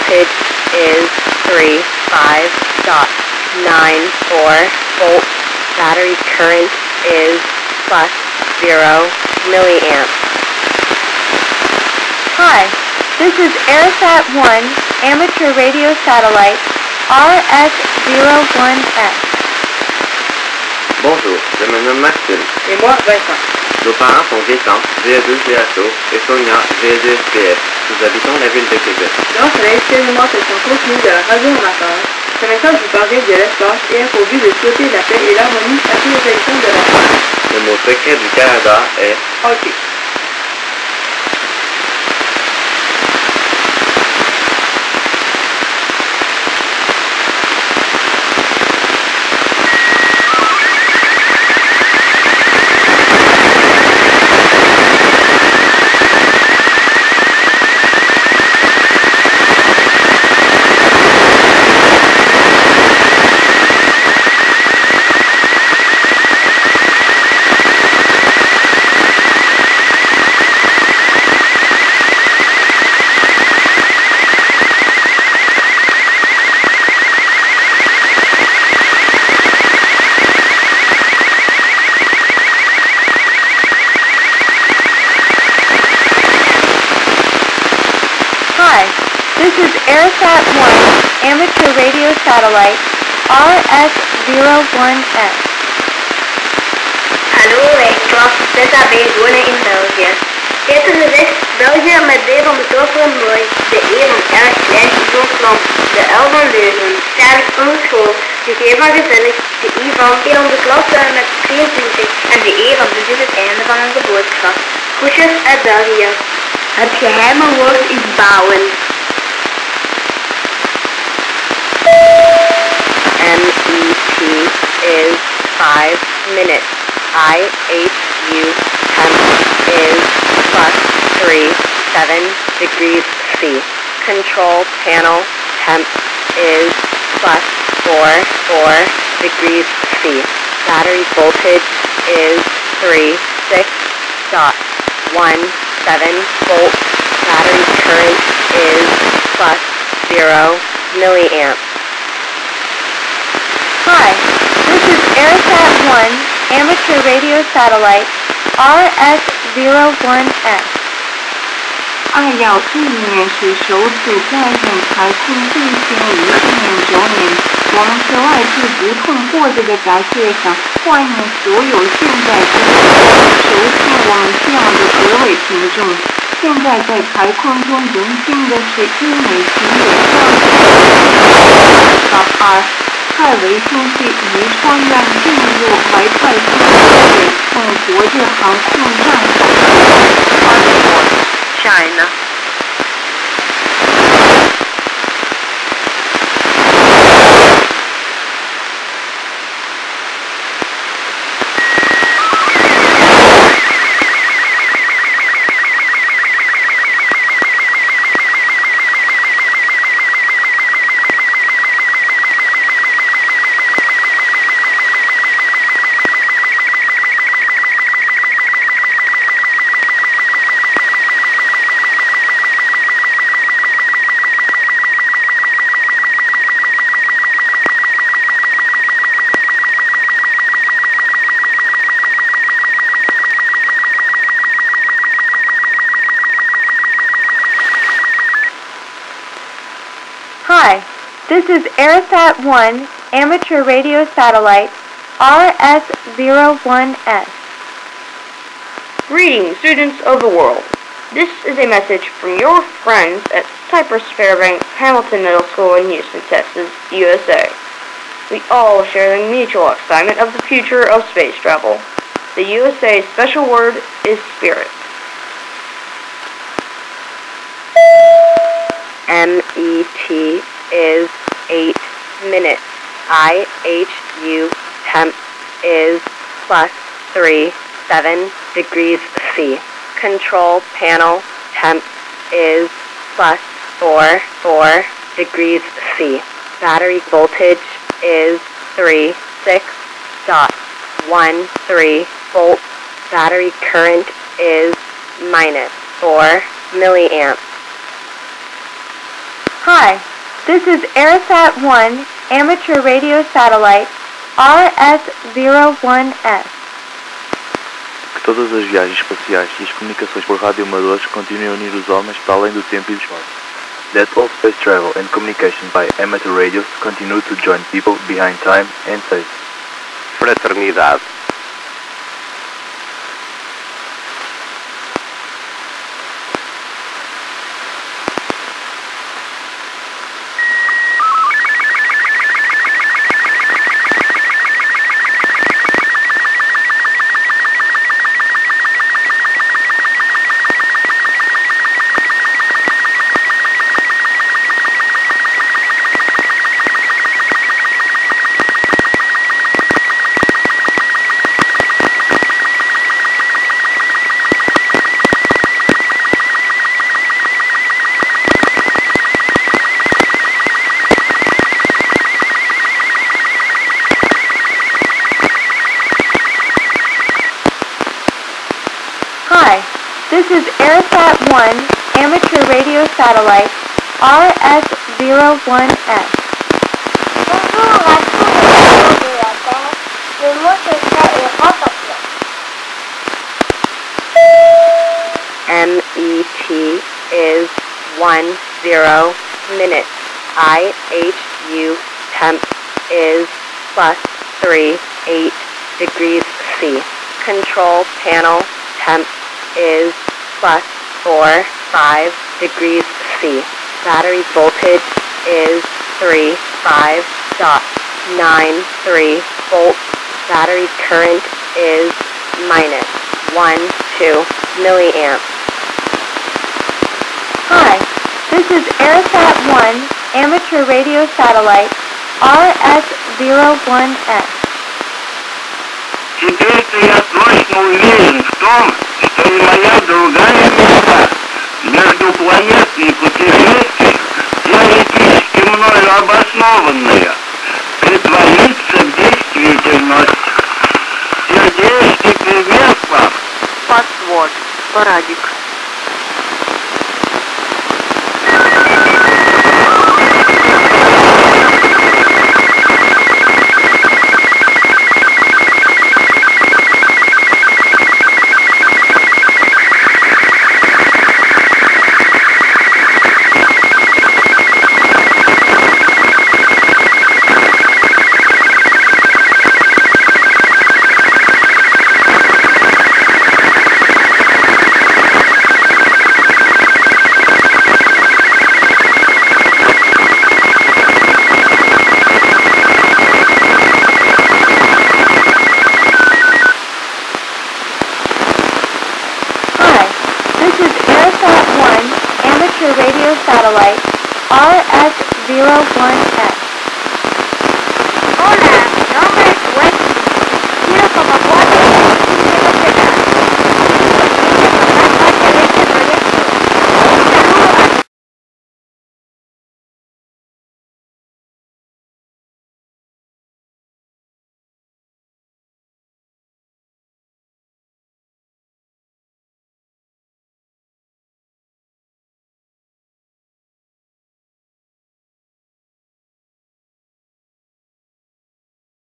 voltage is 35.94 volts. Battery current is plus 0 milliamps. Hi, this is ARISSat 1 amateur radio satellite RS01S. Bonjour, je me nomme Maxime. Et moi, Vincent. Nos parents sont Gaétan, GE2GHO, et Sonia, GE2SPS. Nous habitons la ville de Québec. Grâce à l'expérimentation continue de la radio amateur, ce message vous parler de l'espace et a pour but de souhaiter la paix et l'harmonie à tous les habitants de la Terre. Le mot secret du Canada est OK. WillSat-1 amateur radio satellite RS-01S. Hallo, ik was Tessa B. wonen in België. Gisteren gezegd, België met B van de Toor van Mooi, de E van Erg Klein Zootland, de L van Leuven, Karis van de school, de G van Gezellig, de I van Heel om de klas met 22 en de E van Dit is het einde van een geboortedag. Groetjes uit België. Het geheime woord is bouwen. 5 minutes. IHU temp is plus 3, 7 degrees C. Control panel temp is plus 4, 4 degrees C. Battery voltage is 3, 6 dot 1, 7 volts. Battery current is plus 0 milliamps. Hi, which is ARISSat-1 amateur radio satellite RS-01S. 二幺四一年是首次在线财经进行于去年九年，我们是外资不通过这个杂志上欢迎所有现在正在收听我们节目的各位听众。现在在太空中聆听的是英美企业上的。二，太维信息北方的进入还快速处理本国的航空站 this is ARISSat 1 amateur radio satellite RS01S. Greetings, students of the world. This is a message from your friends at Cypress Fairbanks Hamilton Middle School in Houston, Texas, USA. We all share the mutual excitement of the future of space travel. The USA's special word is spirit. MET is 8 minutes. IHU temp is plus 3, 7 degrees C. Control panel temp is plus 4, 4 degrees C. Battery voltage is 3, 6 dot 1, 3 volts. Battery current is minus 4 milliamps. Hi, this is ARISSat 1 amateur radio satellite RS-01S. Que todas as viagens espaciais e as comunicações por rádio amadores continuem a unir os homens para além do tempo e do espaço. That all space travel and communication by amateur radios continue to join people behind time and space. Fraternidade. Est rapporteur. MET is 10 minutes. IHU temp is plus 3 8 degrees C. Control panel temp is plus 4 5 degrees AC. Battery voltage is 35.93 volts. Battery current is minus 1.2 milliamps. Hi, this is ARISSat 1 amateur radio satellite RS01S. Теперь-то я срочно уверен в том, что и моя другая будут военные путешествия, теоретически мною обоснованная, притвориться в действительность. Сердечный привет вам! Подвод, парадик. 1